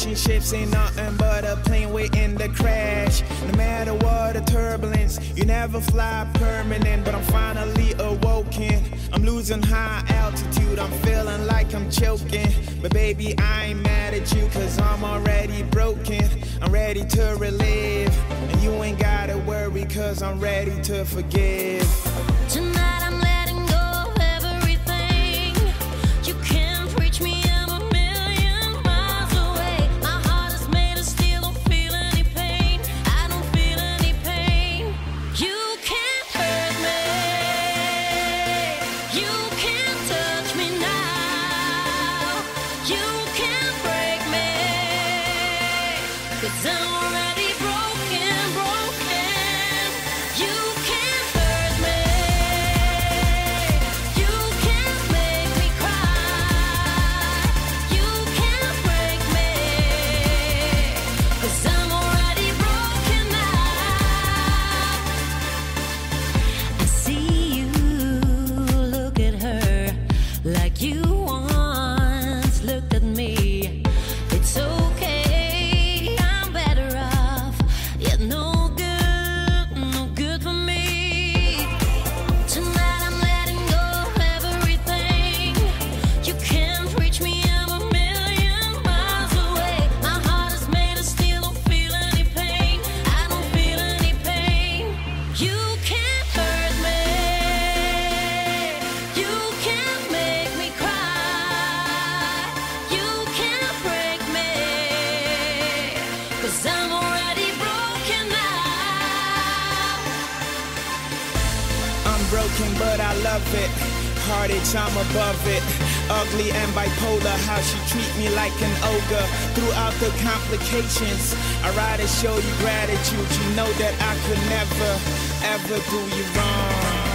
Relationships ain't nothing but a plane waiting to crash. No matter what the turbulence, you never fly permanent. But I'm finally awoken. I'm losing high altitude, I'm feeling like I'm choking. But baby, I ain't mad at you, cause I'm already broken. I'm ready to relive. And you ain't gotta worry, cause I'm ready to forgive. Tonight You can't break me. Cause I'm broken, but I love it. Heartaches, I'm above it. Ugly and bipolar, how she treat me like an ogre. Throughout the complications, I rather show you gratitude. You know that I could never, ever do you wrong.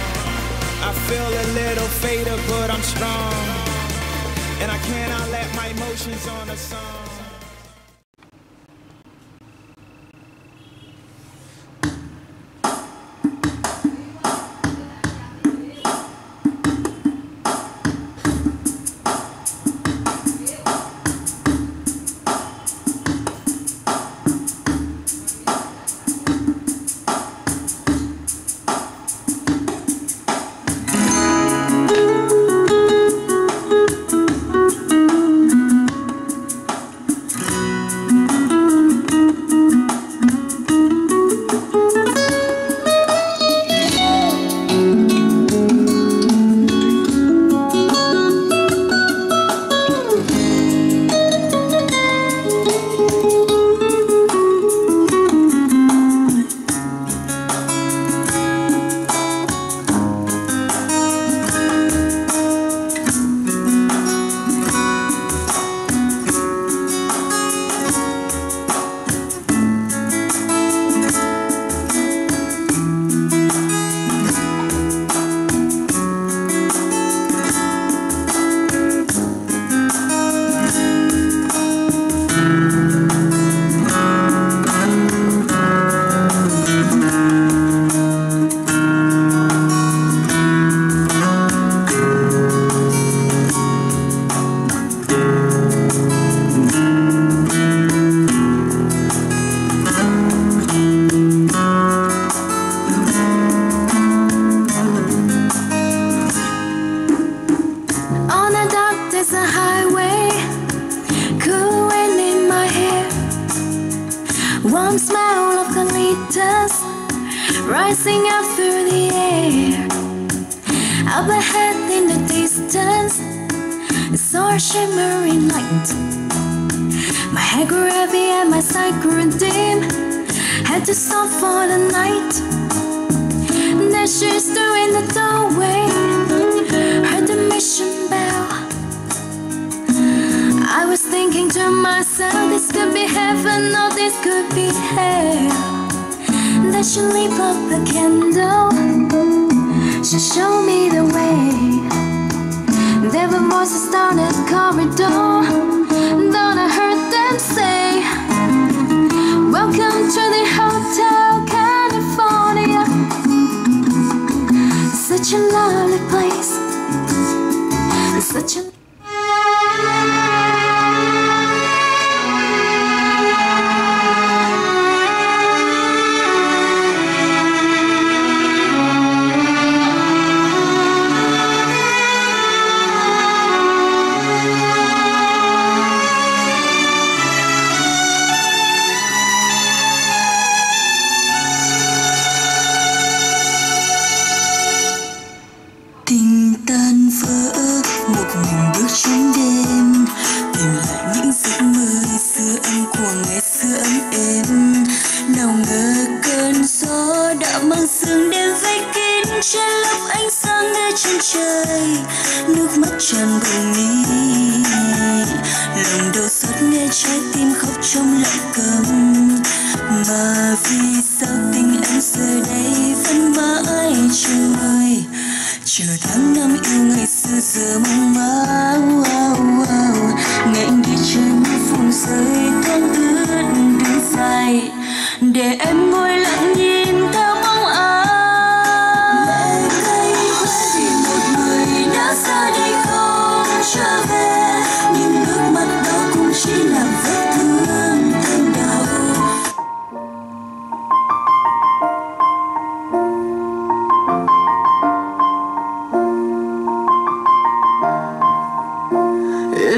I feel a little faded, but I'm strong. And I cannot let my emotions on a song. Warm smell of colitas rising up through the air. Up ahead in the distance, I saw a shimmering light. My head grew heavy and my sight grew dim. Had to stop for the night. And There she stood in the doorway. I was thinking to myself, this could be heaven or this could be hell. Then she lit up the candle. She showed me the way. There were voices down the corridor. Then I heard them say, Welcome to the Hotel California. Such a lovely place. Such a đã sương đêm vây kín trên lớp ánh sáng nơi trên trời. Nước mắt tràn bồng mi. Lòng đau xót nghe trái tim khóc trong lặng câm mà vì sao tình em giờ đây vẫn mãi trôi chờ tháng năm yêu ngày xưa giờ mong máng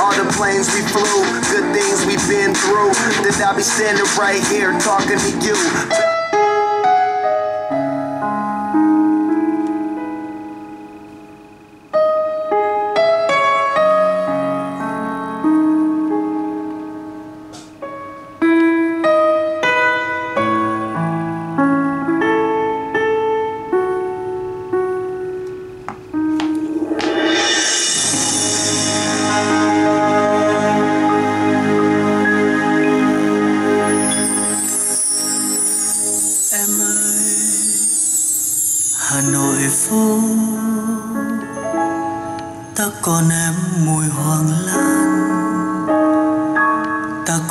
All the planes we flew, good things we've been through. That I'll be standing right here talking to you.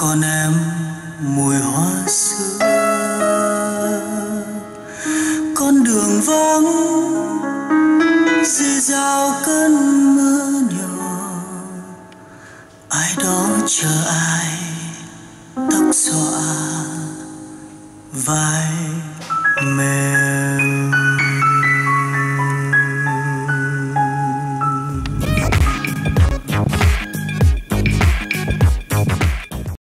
Còn em mùi hoa xưa. Con đường vắng, dì dào cơn mưa nhỏ. Ai đó chờ ai, tóc xõa vai.